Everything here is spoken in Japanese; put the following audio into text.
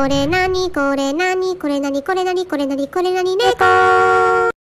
これなにこれなにこれなにこれなにこれなにこれなに猫